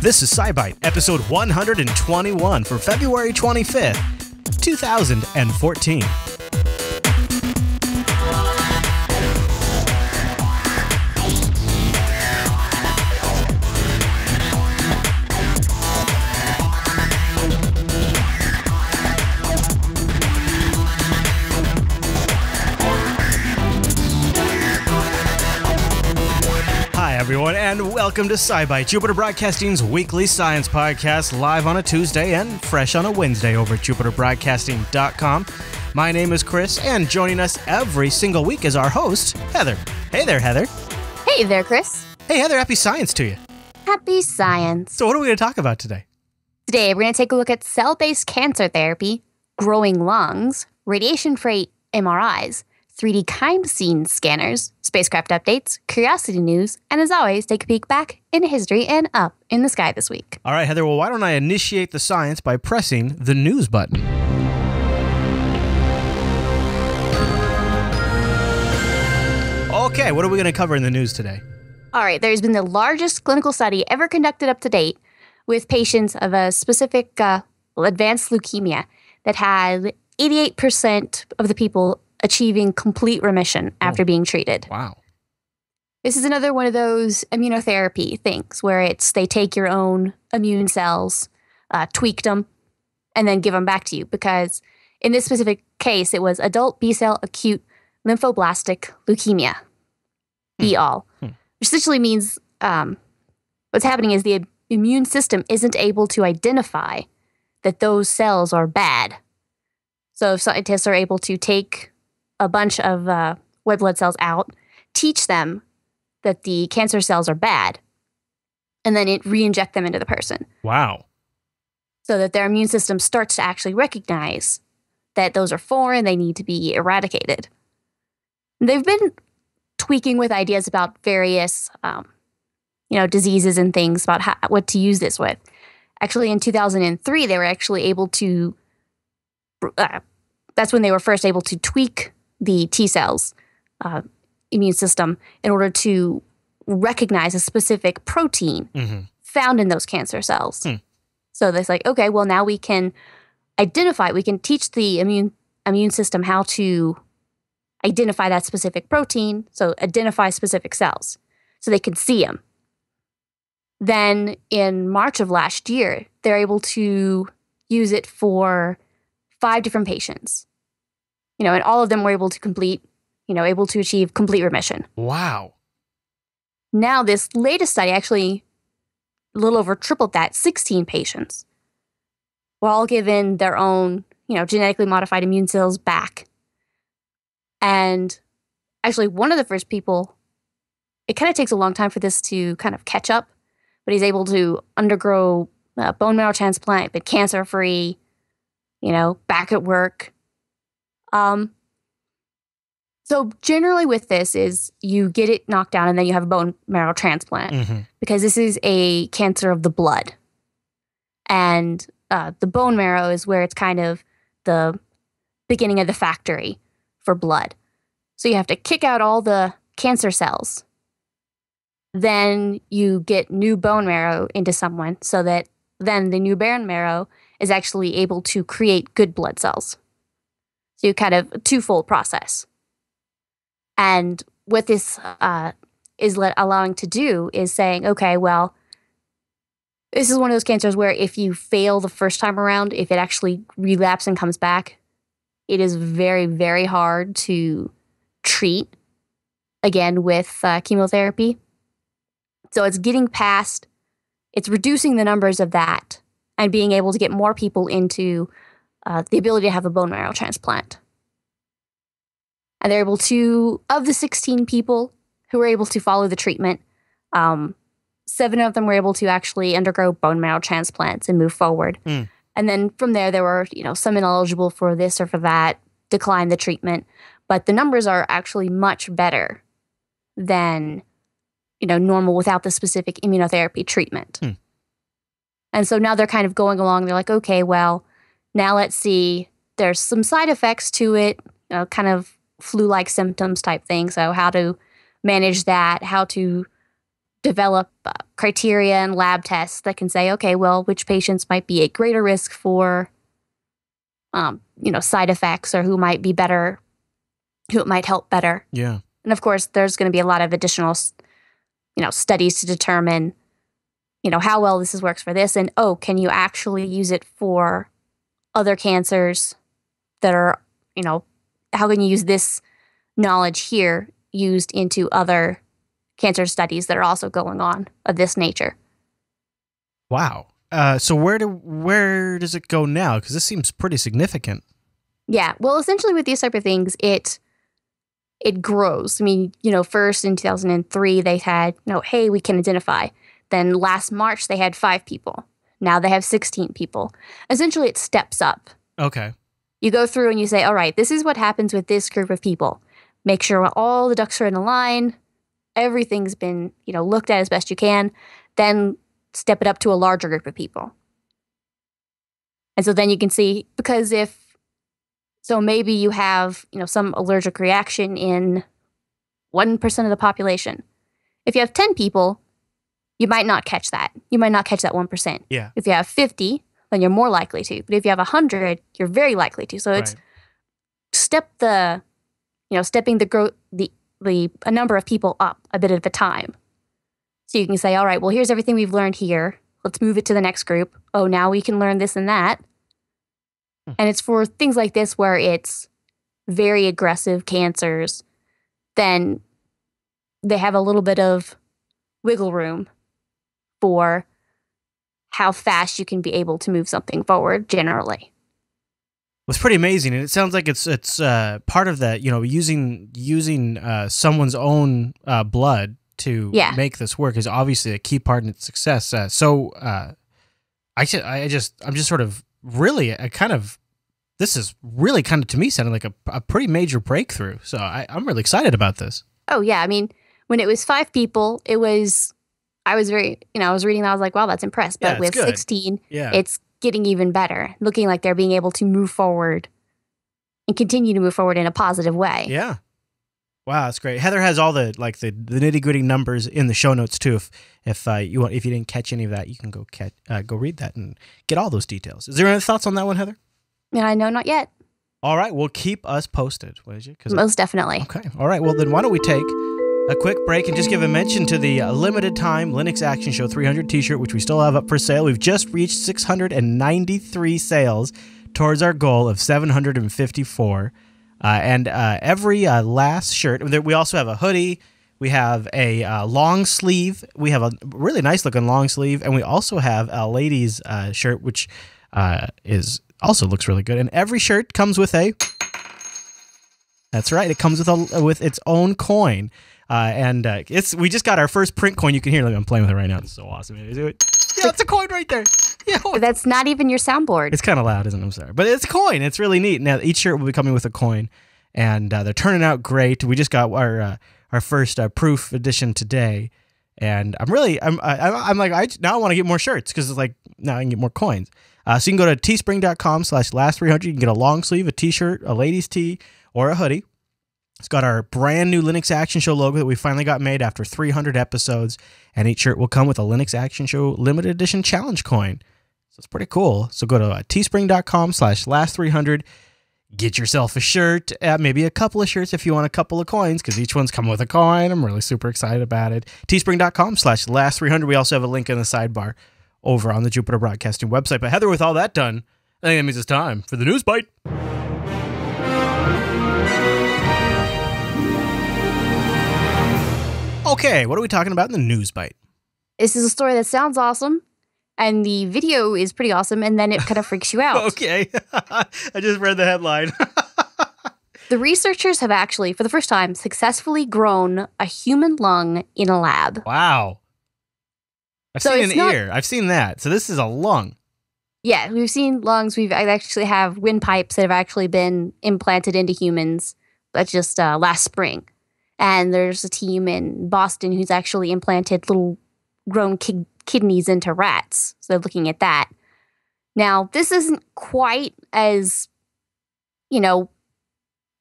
This is SciByte, episode 121 for February 25th, 2014. Everyone, and welcome to SciByte, Jupiter Broadcasting's weekly science podcast, live on a Tuesday and fresh on a Wednesday over at jupiterbroadcasting.com. My name is Chris, and joining us every single week is our host, Heather. Hey there, Heather. Hey there, Chris. Hey, Heather, happy science to you. Happy science. So, what are we going to talk about today? Today, we're going to take a look at cell based cancer therapy, growing lungs, radiation free MRIs, 3D crime scene scanners, spacecraft updates, curiosity news, and as always, take a peek back into history and up in the sky this week. All right, Heather, well, why don't I initiate the science by pressing the news button? Okay, what are we going to cover in the news today? All right, there's been the largest clinical study ever conducted up to date with patients of a specific uh, advanced leukemia that had 88% of the people achieving complete remission after being treated. Wow. This is another one of those immunotherapy things where it's they take your own immune cells, uh, tweaked them, and then give them back to you. Because in this specific case, it was adult B cell acute lymphoblastic leukemia, BAL, which essentially means um, what's happening is the immune system isn't able to identify that those cells are bad. So if scientists are able to take a bunch of uh, white blood cells out, teach them that the cancer cells are bad, and then it re-inject them into the person Wow. so that their immune system starts to actually recognize that those are foreign, they need to be eradicated. They've been tweaking with ideas about various, um, you know, diseases and things about how, what to use this with. Actually, in 2003, they were actually able to. Uh, that's when they were first able to tweak the T cells uh, immune system in order to recognize a specific protein hmm found in those cancer cells. Hmm. So it's like, okay, well now we can identify, we can teach the immune immune system how to identify that specific protein, so identify specific cells, so they can see them. Then in March of last year, they're able to use it for five different patients. You know, and all of them were able to complete, you know, able to achieve complete remission. Wow. Now, this latest study actually a little over tripled that 16 patients were all given their own, you know, genetically modified immune cells back. And actually, one of the first people, it kind of takes a long time for this to kind of catch up, but he's able to undergo a bone marrow transplant, been cancer free, you know, back at work. Um, so generally with this is you get it knocked down and then you have a bone marrow transplant hmm because this is a cancer of the blood. And uh, the bone marrow is where it's kind of the beginning of the factory for blood. So you have to kick out all the cancer cells. Then you get new bone marrow into someone so that then the new bone marrow is actually able to create good blood cells. So you kind of twofold process. And what this uh, is let, allowing to do is saying, okay, well, this is one of those cancers where if you fail the first time around, if it actually relapses and comes back, it is very, very hard to treat again with uh, chemotherapy. So it's getting past, it's reducing the numbers of that and being able to get more people into uh, the ability to have a bone marrow transplant. And they're able to, of the 16 people who were able to follow the treatment, um, seven of them were able to actually undergo bone marrow transplants and move forward. Hmm. And then from there, there were, you know, some ineligible for this or for that, declined the treatment. But the numbers are actually much better than, you know, normal without the specific immunotherapy treatment. Hmm. And so now they're kind of going along. They're like, okay, well, now let's see. There's some side effects to it, you know, kind of flu like symptoms type thing. So, how to manage that, how to develop uh, criteria and lab tests that can say, okay, well, which patients might be at greater risk for, um, you know, side effects or who might be better, who it might help better. Yeah. And of course, there's going to be a lot of additional, you know, studies to determine, you know, how well this is, works for this, and oh, can you actually use it for other cancers that are, you know, how can you use this knowledge here used into other cancer studies that are also going on of this nature. Wow. Uh, so where do where does it go now? Because this seems pretty significant. Yeah. Well, essentially, with these type of things, it it grows. I mean, you know, first in 2003 they had, you know, hey, we can identify. Then last March they had five people. Now they have 16 people. Essentially, it steps up. Okay. You go through and you say, all right, this is what happens with this group of people. Make sure all the ducks are in a line everything's been, you know, looked at as best you can, then step it up to a larger group of people. And so then you can see because if so maybe you have, you know, some allergic reaction in 1% of the population. If you have 10 people, you might not catch that. You might not catch that 1%. Yeah. If you have 50, then you're more likely to. But if you have 100, you're very likely to. So it's Right. step the you know, stepping the growth the the a number of people up a bit at a time. So you can say, all right, well, here's everything we've learned here. Let's move it to the next group. Oh, now we can learn this and that. Hmm. And it's for things like this where it's very aggressive cancers, then they have a little bit of wiggle room for how fast you can be able to move something forward generally. was pretty amazing, and it sounds like it's it's uh, part of that. You know, using using uh, someone's own uh, blood to Yeah. make this work is obviously a key part in its success. Uh, so, uh, I just, I just, I'm just sort of really, I kind of, this is really kind of to me sounding like a, a pretty major breakthrough. So I, I'm really excited about this. Oh yeah, I mean, when it was five people, it was I was very, you know, I was reading that I was like, wow, that's impressed. But it's with good. 16, Yeah, it's getting even better. Looking like they're being able to move forward and continue to move forward in a positive way. yeah. Wow, that's great. Heather has all the like the, the nitty gritty numbers in the show notes too. If if uh, you want, if you didn't catch any of that, you can go catch uh, go read that and get all those details. Is there any thoughts on that one, Heather? Yeah, I know not yet. All right, well, keep us posted, would you? Most definitely. okay, all right. Well, then why don't we take a quick break and just give a mention to the uh, limited time Linux Action Show 300 T-shirt, which we still have up for sale. We've just reached 693 sales towards our goal of 754. Uh, and uh, every uh, last shirt, we also have a hoodie. We have a uh, long sleeve. We have a really nice looking long sleeve, and we also have a ladies' uh, shirt, which is also looks really good. And every shirt comes with a. That's right. It comes with a with its own coin, uh, and uh, it's we just got our first print coin. You can hear. Look, I'm playing with it right now. It's so awesome. Yeah, it's a coin right there. Yeah, that's not even your soundboard. it's kind of loud, isn't it? I'm sorry, but it's a coin. It's really neat. Now each shirt will be coming with a coin, and uh, they're turning out great. We just got our uh, our first uh, proof edition today, and I'm really I'm I, I'm- I'm like I now I want to get more shirts because it's like now I can get more coins. Uh, so you can go to teespring.com slash last 300. You can get a long sleeve, a t-shirt, a ladies tee, or a hoodie. It's got our brand new Linux Action Show logo that we finally got made after 300 episodes, and each shirt will come with a Linux Action Show limited edition challenge coin. So it's pretty cool. So go to uh, teespring.com slash last 300. Get yourself a shirt, uh, maybe a couple of shirts if you want a couple of coins, because each one's coming with a coin. I'm really super excited about it. Teespring.com slash last 300. We also have a link in the sidebar over on the Jupiter Broadcasting website. But Heather, with all that done, I think that means it's time for the news bite. Okay, what are we talking about in the news bite? This is a story that sounds awesome, and the video is pretty awesome, and then it kind of freaks you out. Okay, I just read the headline. The researchers have actually, for the first time, successfully grown a human lung in a lab. Wow. I've So seen an not- ear. I've seen that. So this is a lung. Yeah, we've seen lungs. We've I actually have windpipes that have actually been implanted into humans. That's just uh, last spring. And there's a team in Boston who's actually implanted little grown kid- kidneys into rats. So they're looking at that. Now, this isn't quite as, you know,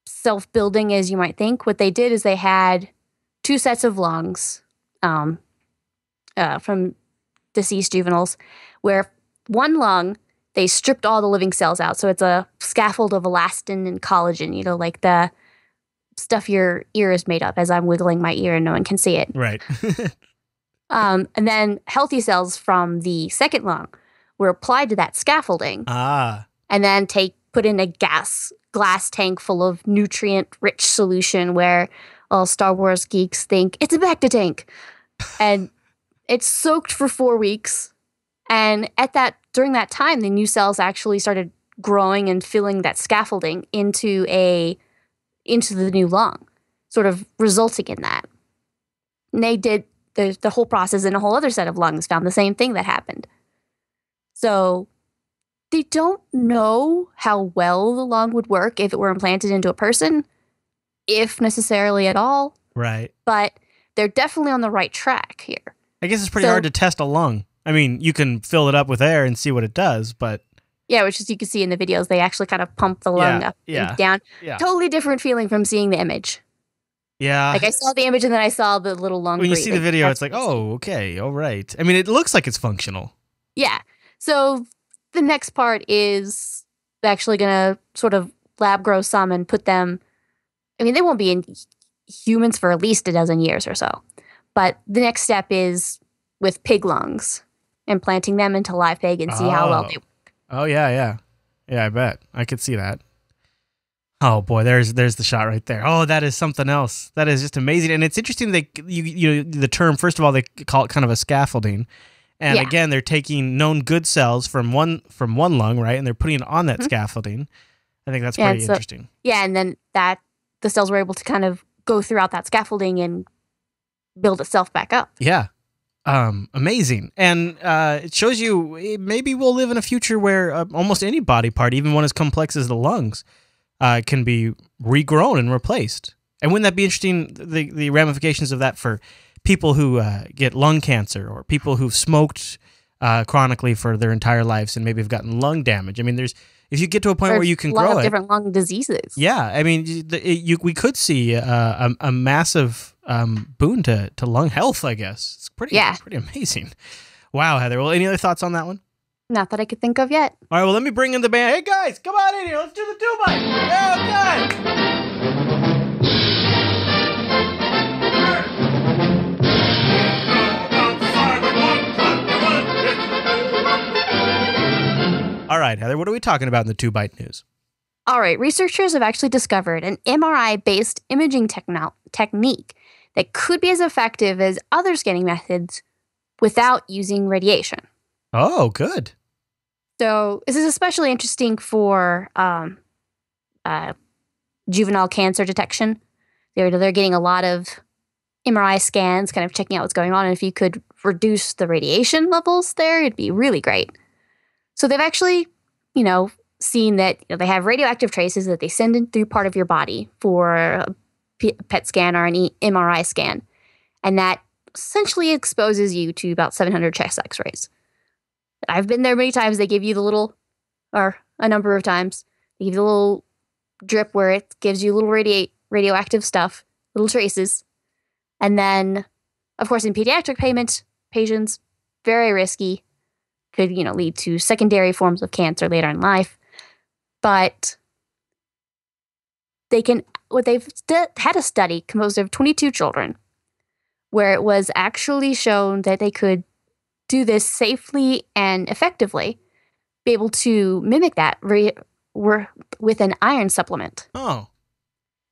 self building as you might think. What they did is they had two sets of lungs. Um, uh, from deceased juveniles, where one lung they stripped all the living cells out, so it's a scaffold of elastin and collagen. You know, like the stuff your ear is made up. As I'm wiggling my ear and no one can see it. Right. Um, and then healthy cells from the second lung were applied to that scaffolding, ah. and then take put in a gas glass tank full of nutrient rich solution where all Star Wars geeks think it's a Bacta tank, and it's soaked for four weeks. And at that during that time, the new cells actually started growing and filling that scaffolding into a into the new lung, sort of resulting in that. And they did the, the whole process in a whole other set of lungs found the same thing that happened. So they don't know how well the lung would work if it were implanted into a person, if necessarily at all, Right. but they're definitely on the right track here. I guess it's pretty So- hard to test a lung. I mean, you can fill it up with air and see what it does, but Yeah, which as you can see in the videos, they actually kind of pump the lung Yeah, up yeah. and down. yeah. Totally different feeling from seeing the image. Yeah. Like I saw the image and then I saw the little lung. when you see the video, it's like, what I see. oh, okay, all right. I mean, it looks like it's functional. Yeah. So the next part is actually going to sort of lab grow some and put them. I mean, they won't be in humans for at least a dozen years or so. But the next step is with pig lungs, implanting them into live pig and see how well Oh. they. Oh yeah, yeah, yeah. I bet I could see that. Oh boy, there's there's the shot right there. Oh, that is something else. That is just amazing, and it's interesting. They you you the term first of all they call it kind of a scaffolding, and Yeah. again they're taking known good cells from one from one lung, right, and they're putting it on that Mhm. scaffolding. I think that's Yeah, pretty so- interesting. Yeah, and then that the cells were able to kind of go throughout that scaffolding and build itself back up. Yeah. Um, amazing. And uh, it shows you eh, maybe we'll live in a future where uh, almost any body part, even one as complex as the lungs, uh, can be regrown and replaced. And wouldn't that be interesting? The, the ramifications of that for people who uh, get lung cancer or people who've smoked uh, chronically for their entire lives and maybe have gotten lung damage. I mean, there's if you get to a point Or where you can a lot grow of it. different lung diseases. Yeah, I mean, the, it, you, we could see uh, a, a massive um, boon to, to lung health. I guess it's pretty, Yeah. pretty amazing. Wow, Heather. Well, any other thoughts on that one? Not that I could think of yet. All right, well, let me bring in the band. Hey guys, come on in here. Let's do the two bite. Yeah, okay. All right, Heather. What are we talking about in the two bite news? All right, researchers have actually discovered an MRI based imaging techno- technique that could be as effective as other scanning methods without using radiation. Oh, good. So, this is especially interesting for um, uh, juvenile cancer detection. They're, they're getting a lot of MRI scans, kind of checking out what's going on. And if you could reduce the radiation levels there, it'd be really great. So, they've actually, you know, seen that you know, they have radioactive traces that they send in through part of your body for PET scan or an MRI scan. And that essentially exposes you to about 700 chest x rays. I've been there many times. They give you the little, or a number of times, they give you the little drip where it gives you little radiate radioactive stuff, little traces, and then, of course, in pediatric payment patients, very risky, could you know lead to secondary forms of cancer later in life, but they can. What they've st- had a study composed of 22 children, where it was actually shown that they could do this safely and effectively, be able to mimic that re- were with an iron supplement. Oh,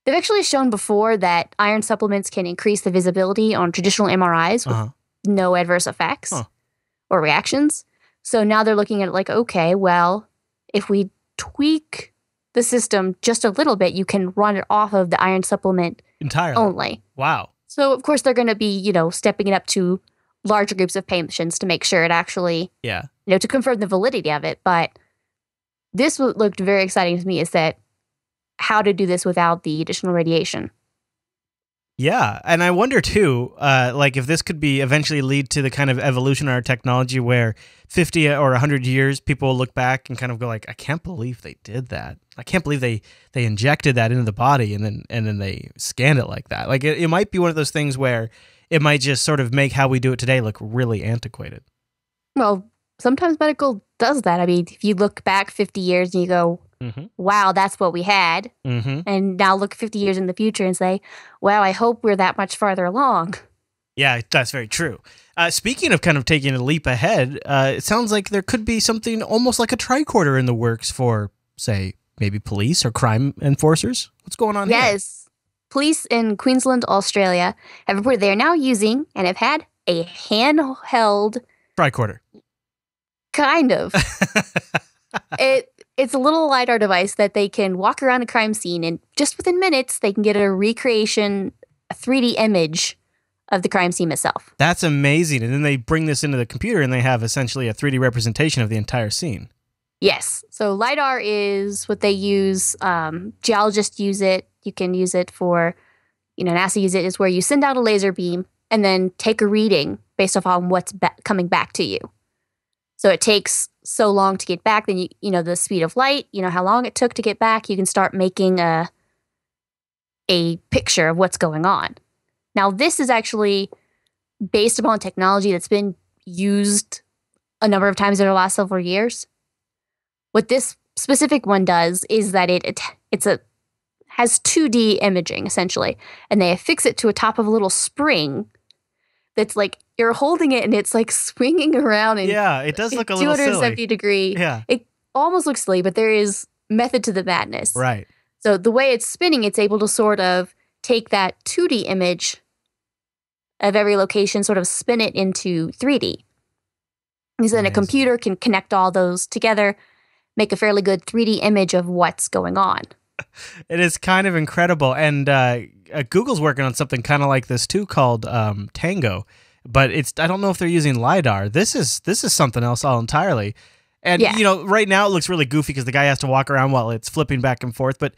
They've actually shown before that iron supplements can increase the visibility on traditional MRIs with uh-huh. no adverse effects Huh. or reactions. So now they're looking at it like, okay, well, if we tweak the system just a little bit, you can run it off of the iron supplement entirely. only. Wow. So of course they're going to be, you know, stepping it up to larger groups of patients to make sure it actually, Yeah. you know, to confirm the validity of it. But this looked very exciting to me is that how to do this without the additional radiation. Yeah, and I wonder too, uh, like if this could be eventually lead to the kind of evolution in our technology where fifty or hundred years people look back and kind of go like, I can't believe they did that. I can't believe they they injected that into the body and then and then they scanned it like that. Like it, it might be one of those things where it might just sort of make how we do it today look really antiquated. Well, sometimes medical does that. I mean, if you look back 50 years and you go, Mm-hmm. wow, that's what we had. Mm-hmm. And now look 50 years in the future and say, wow, I hope we're that much farther along. Yeah, that's very true. Uh, speaking of kind of taking a leap ahead, uh, it sounds like there could be something almost like a tricorder in the works for, say, maybe police or crime enforcers. What's going on here? Yes. Police in Queensland, Australia have reported they are now using and have had a handheld Tricorder. kind of. it it's a little lidar device that they can walk around a crime scene and just within minutes they can get a recreation, a 3D image of the crime scene itself. That's amazing. And then they bring this into the computer and they have essentially a 3D representation of the entire scene. Yes. So lidar is what they use. Um, geologists use it. You can use it for, you know, NASA use it is where you send out a laser beam and then take a reading based off on what's ba- coming back to you. So it takes so long to get back. Then you, you know, the speed of light. You know how long it took to get back. You can start making a a picture of what's going on. Now this is actually based upon technology that's been used a number of times over the last several years. What this specific one does is that it, it it's a has 2D imaging essentially, and they affix it to a top of a little spring that's like you're holding it and it's like swinging around and Yeah, it does look a little 270 silly. degree. Yeah, it Almost looks silly, but there is method to the madness. right. So the way it's spinning, it's able to sort of take that 2D image of every location, sort of spin it into 3D. And so then a computer can connect all those together, make a fairly good 3D image of what's going on. It is kind of incredible. And uh, uh, Google's working on something kind of like this too called um, Tango. But it's I don't know if they're using LiDAR. This is this is something else all entirely. And Yeah. you know, right now it looks really goofy because the guy has to walk around while it's flipping back and forth, but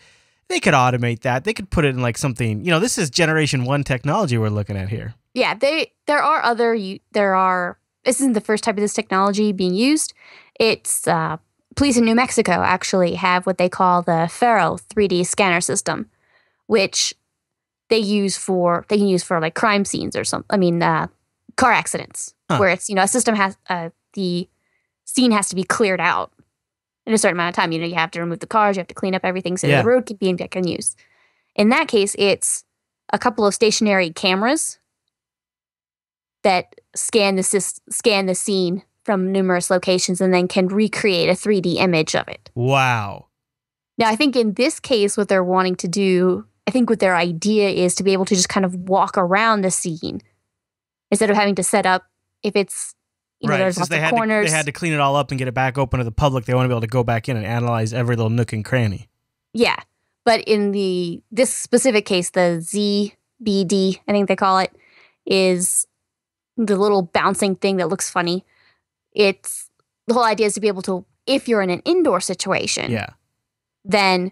they could automate that. They could put it in like something, you know, this is generation 1 technology we're looking at here. Yeah, they there are other there are this isn't the first type of this technology being used. It's uh, police in New Mexico actually have what they call the Faro 3D scanner system, which they use for they can use for like crime scenes or some. I mean, uh, car accidents Huh. where it's you know a system has uh, the scene has to be cleared out in a certain amount of time. You know, you have to remove the cars, you have to clean up everything so Yeah. the road can be back in use. In that case, it's a couple of stationary cameras that scan the sys- scan the scene from numerous locations and then can recreate a 3D image of it. Wow. Now, I think in this case, what they're wanting to do, I think what their idea is to be able to just kind of walk around the scene instead of having to set up if it's you know right. there's Since lots they of had, to, corners. they had to clean it all up and get it back open to the public. They want to be able to go back in and analyze every little nook and cranny. Yeah. But in the this specific case, the Zebedee, I think they call it, is the little bouncing thing that looks funny. It's the whole idea is to be able to, if you're in an indoor situation, Yeah. then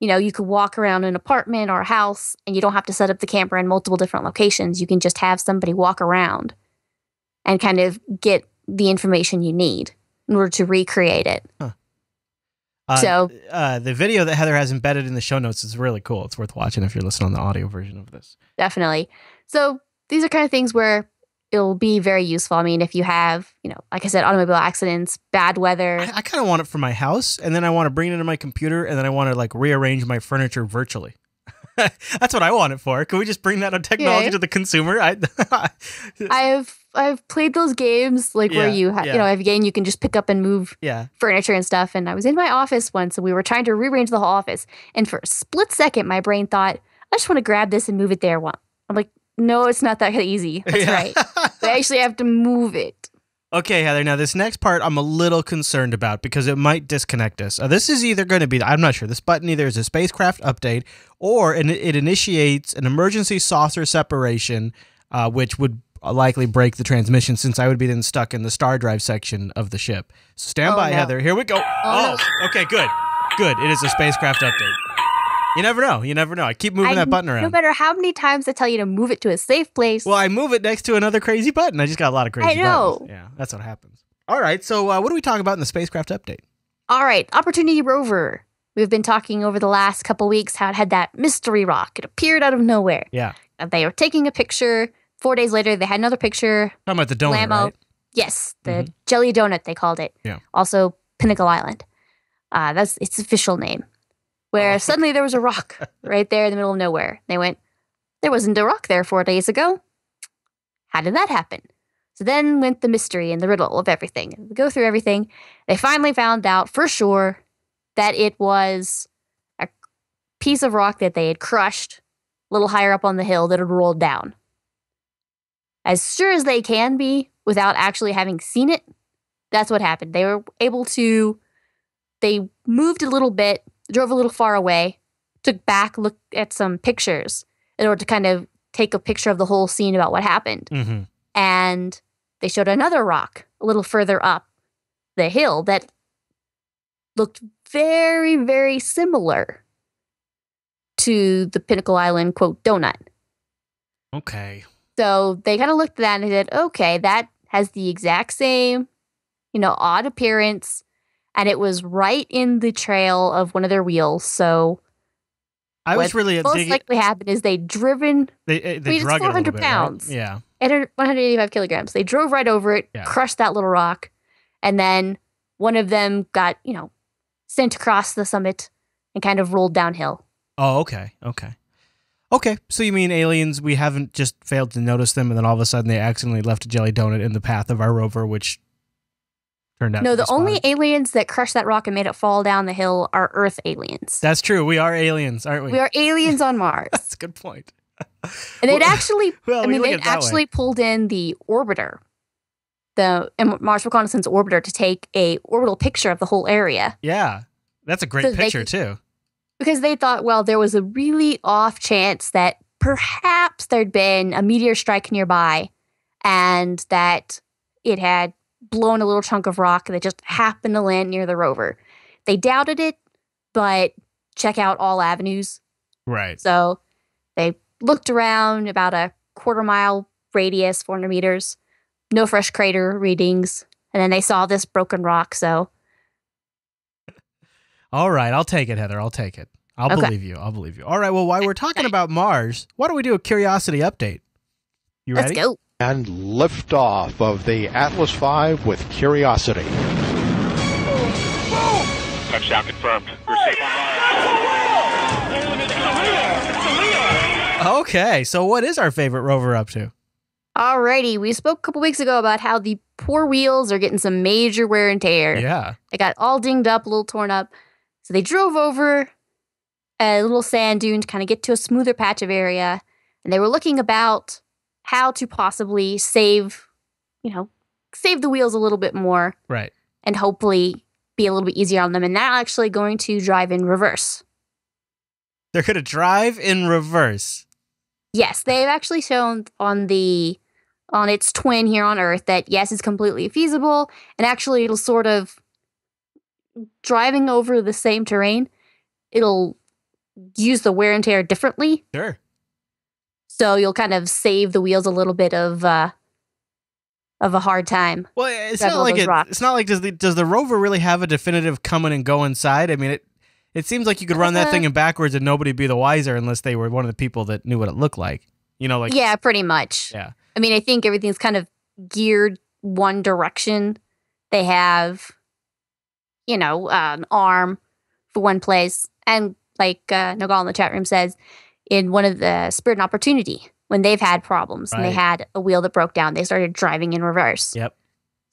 you know you could walk around an apartment or a house and you don't have to set up the camera in multiple different locations. You can just have somebody walk around and kind of get the information you need in order to recreate it. Uh, So- uh, the video that Heather has embedded in the show notes is really cool. It's worth watching if you're listening on the audio version of this. definitely. So these are kind of things where it'll be very useful. I mean, if you have, you know, like I said, automobile accidents, bad weather. I, I kind of want it for my house, and then I want to bring it into my computer, and then I want to like rearrange my furniture virtually. That's what I want it for. Can we just bring that technology Okay. to the consumer? I, I've I've played those games like where you ha- yeah. you know again you can just pick up and move yeah. furniture and stuff. And I was in my office once, and we were trying to rearrange the whole office. And for a split second, my brain thought, I just want to grab this and move it there. One, I'm like, no, it's not that easy. That's Yeah. right. I actually have to move it. Okay, Heather. Now this next part I'm a little concerned about because it might disconnect us. Uh, this is either going to be I'm not sure. This button either is a spacecraft update or it, it initiates an emergency saucer separation, uh, which would likely break the transmission since I would be then stuck in the star drive section of the ship. So stand Oh, by, no. Heather. Here we go. Oh, okay, good, good. It is a spacecraft update. You never know. You never know. I keep moving I- that button around. No matter how many times I tell you to move it to a safe place. Well, I move it next to another crazy button. I just got a lot of crazy I know. buttons. Yeah, that's what happens. All right. So, uh, what do we talk about in the spacecraft update? All right, Opportunity Rover. We've been talking over the last couple weeks how it had that mystery rock. It appeared out of nowhere. Yeah. And They were taking a picture. four days later, they had another picture. Talking about the donut, Lamo. right? Yes, the Mhm. jelly donut they called it. Yeah. Also Pinnacle Island. Uh, that's its official name. Where Oh. suddenly there was a rock right there in the middle of nowhere. They went, there wasn't a rock there four days ago. How did that happen? So then went the mystery and the riddle of everything. We go through everything. They finally found out for sure that it was a piece of rock that they had crushed a little higher up on the hill that had rolled down. As sure as they can be without actually having seen it, that's what happened. They were able to, they moved a little bit, drove a little far away, took back, looked at some pictures in order to kind of take a picture of the whole scene about what happened Mm-hmm. and they showed another rock a little further up the hill that looked very, very similar to the Pinnacle Island quote donut. Okay. So they kind of looked at that and they said, okay, that has the exact same, you know, odd appearance. And it was right in the trail of one of their wheels. So I was really most digging. likely happened is they driven They, eh, they mean, it's drug it a little 400 bit, right? pounds. Yeah. at 185 kilograms. They drove right over it, Yeah. crushed that little rock, and then one of them got, you know, sent across the summit and kind of rolled downhill. Oh, okay. Okay. Okay. So you mean aliens, we haven't just failed to notice them and then all of a sudden they accidentally left a jelly donut in the path of our rover, which turned out No, the only spotted. aliens that crushed that rock and made it fall down the hill are Earth aliens. That's true. We are aliens, aren't we? we are aliens on Mars. That's a good point. And they'd Well- actually, Well, I mean, they'd at it way. actually pulled in the orbiter, the Mars Reconnaissance Orbiter, to take a orbital picture of the whole area. Yeah. That's a great So picture could- too. because they thought, well, there was a really off chance that perhaps there'd been a meteor strike nearby and that it had blown a little chunk of rock that just happened to land near the rover. They doubted it, but check out all avenues. Right. So they looked around about a quarter mile radius, 400 meters, no fresh crater readings. And then they saw this broken rock. So All right, I'll take it, Heather. I'll take it. I'll Okay. believe you. I'll believe you. All right. Well, while we're talking about Mars, why don't we do a curiosity update? You ready? let's go. And liftoff of the Atlas V with Curiosity. Touchdown confirmed. We're safe on Mars. Okay. So, what is our favorite rover up to? Alrighty, we spoke a couple weeks ago about how the poor wheels are getting some major wear and tear. Yeah. They got all dinged up, a little torn up. So they drove over a little sand dune to kind of get to a smoother patch of area. And they were looking about how to possibly save, you know, save the wheels a little bit more Right. and hopefully be a little bit easier on them. And they're actually going to drive in reverse. They're going to drive in reverse. Yes, they've actually shown on the on its twin here on Earth that yes, it's completely feasible, and actually it'll sort of driving over the same terrain. It'll use the wear and tear differently, Sure. So you'll kind of save the wheels a little bit of uh, of a hard time. Well, it's not like it, it's not like does the does the rover really have a definitive coming and go inside? I mean, it it seems like you could run that Uh, thing in backwards and nobody'd be the wiser unless they were one of the people that knew what it looked like. You know, like yeah, pretty much. yeah. I mean, I think everything's kind of geared one direction. They have, you know, uh, an arm for one place. And like uh, Nogal in the chat room says, in one of the Spirit and Opportunity, when they've had problems and they had a wheel that broke down, they started driving in reverse. Yep.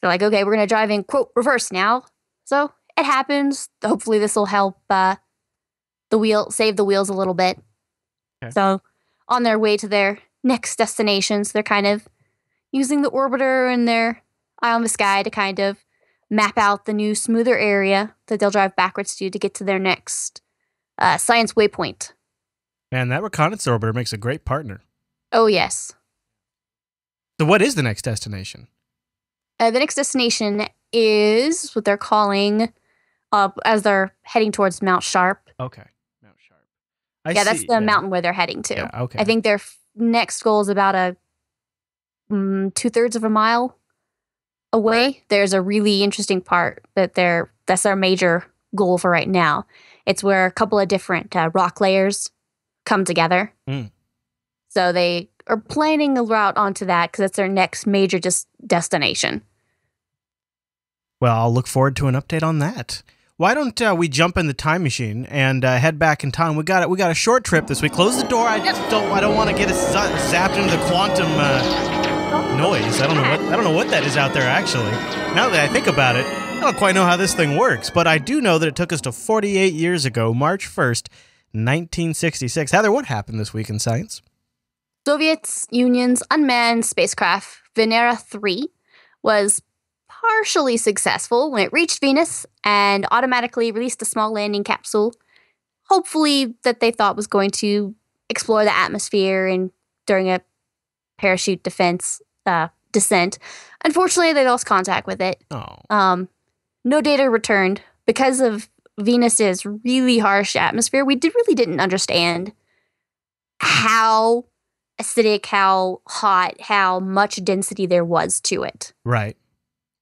They're like, okay, we're going to drive in, quote, reverse now. So it happens. Hopefully, this will help uh, the wheel, save the wheels a little bit. Okay. So, on their way to their next destinations, they're kind of using the orbiter and their eye on the sky to kind of map out the new, smoother area that they'll drive backwards to to get to their next uh, science waypoint. Man, that reconnaissance orbiter makes a great partner. Oh, yes. So, what is the next destination? Uh, the next destination is what they're calling, uh, as they're heading towards Mount Sharp. Okay, Mount Sharp. I yeah, that's the yeah. mountain where they're heading to. Yeah. Okay. I think their f- next goal is about a mm, two thirds of a mile away. There's a really interesting part that they're that's their major goal for right now. It's where a couple of different uh, rock layers come together. Mm. So they are planning a route onto that because it's their next major just destination. Well, I'll look forward to an update on that. Why don't uh, we jump in the time machine and uh, head back in time? We got it. We got a short trip this week. Close the door. I don't. I don't want to get us zapped into the quantum uh, noise. I don't know what. I don't know what that is out there. Actually, now that I think about it, I don't quite know how this thing works. But I do know that it took us to 48 years ago, March 1st, 1966. Heather, what happened this week in science? Soviet Union's unmanned spacecraft Venera 3 was partially successful when it reached Venus and automatically released a small landing capsule, hopefully that they thought was going to explore the atmosphere and during a parachute defense uh, descent. Unfortunately, they lost contact with it. Oh, Um, no data returned because of Venus's really harsh atmosphere. We did really didn't understand how acidic, how hot, how much density there was to it. right,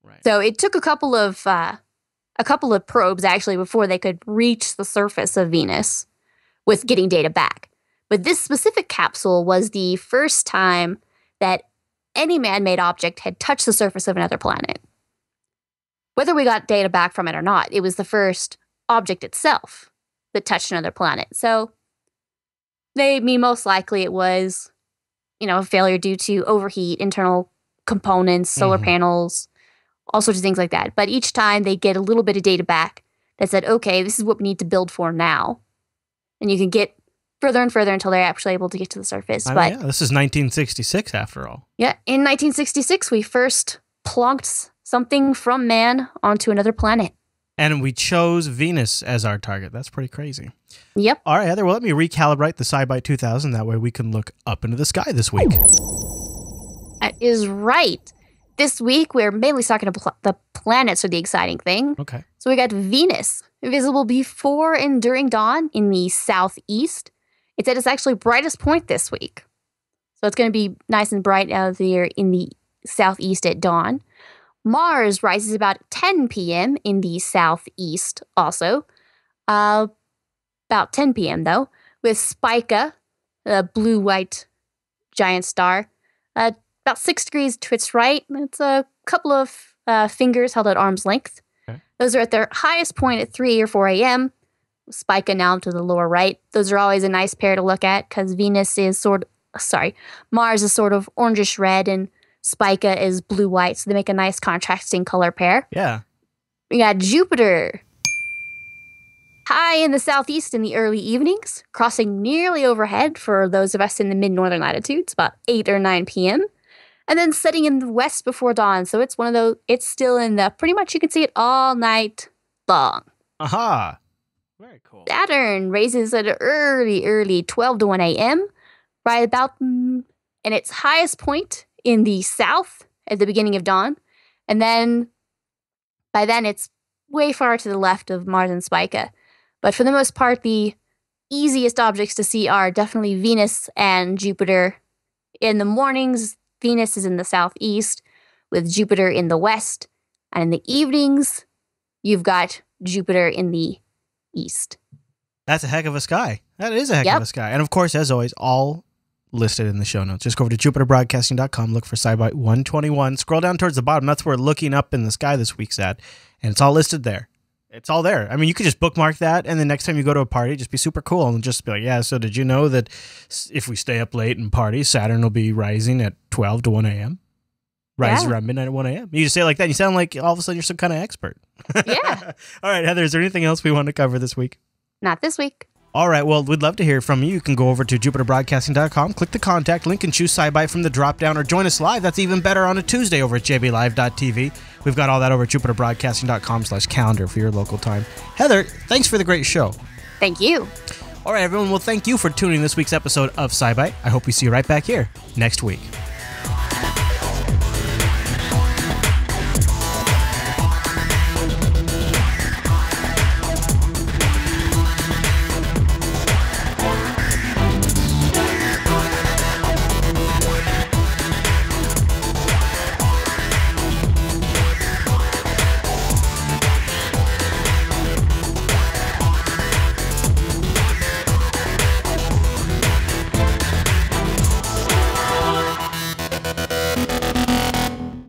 right. So it took a couple of uh, a couple of probes actually before they could reach the surface of Venus with getting data back. But this specific capsule was the first time that any man-made object had touched the surface of another planet. Whether we got data back from it or not, it was the first object itself that touched another planet. So they mean most likely it was, you know, a failure due to overheat, internal components, solar Mhm. panels, all sorts of things like that. But each time they get a little bit of data back that said, okay, this is what we need to build for now. And you can get further and further until they're actually able to get to the surface. I mean, but yeah, this is 1966 after all. yeah, in 1966, we first plonked something from man onto another planet. And we chose Venus as our target. That's pretty crazy. Yep. All right, Heather, well, let me recalibrate the SciByte 2000. That way we can look up into the sky this week. That is right. This week, we're mainly talking about the planets are the exciting thing. Okay. So we got Venus, visible before and during dawn in the southeast. It's at its actually brightest point this week. So it's going to be nice and bright out there in the southeast at dawn. Mars rises about 10 p.m. in the southeast also. Uh, about 10 p.m. though, with Spica, a blue white giant star, uh, about six degrees to its right. It's a couple of uh, fingers held at arm's length. Okay. Those are at their highest point at 3 or 4 a.m. Spica now to the lower right. Those are always a nice pair to look at because Venus is sort of, sorry, Mars is sort of orangish red and Spica is blue white. So they make a nice contrasting color pair. Yeah. We got Jupiter. High in the southeast in the early evenings, crossing nearly overhead for those of us in the mid northern latitudes, about 8 or 9 p.m. And then setting in the west before dawn. So it's one of those, it's still in the, pretty much you can see it all night long. Aha. Very cool. Saturn raises at early, early 12 to 1 a.m., right about mm, in its highest point in the south at the beginning of dawn. And then by then it's way far to the left of Mars and Spica. But for the most part, the easiest objects to see are definitely Venus and Jupiter. In the mornings, Venus is in the southeast, with Jupiter in the west. And in the evenings, you've got Jupiter in the east. That's a heck of a sky. That is a heck Yep. of a sky. And of course, as always, all listed in the show notes. Just go over to jupiterbroadcasting.com, look for SciByte 121. Scroll down towards the bottom. That's where looking up in the sky this week's at. And it's all listed there. It's all there. I mean, you could just bookmark that, and the next time you go to a party, just be super cool and just be like, yeah, so did you know that if we stay up late and party, Saturn will be rising at 12 to 1 a.m.? Rise Yeah. around midnight at 1 a.m. You just say like that, and you sound like all of a sudden you're some kind of expert. Yeah. all right, Heather, is there anything else we want to cover this week? Not this week. All right, well, we'd love to hear from you. You can go over to jupiterbroadcasting.com, click the contact link, and choose SciByte from the drop down, or join us live. That's even better on a Tuesday over at jblive.tv. We've got all that over at jupiterbroadcasting.com slash calendar for your local time. Heather, thanks for the great show. Thank you. All right, everyone, well, thank you for tuning in this week's episode of SciByte. I hope we see you right back here next week.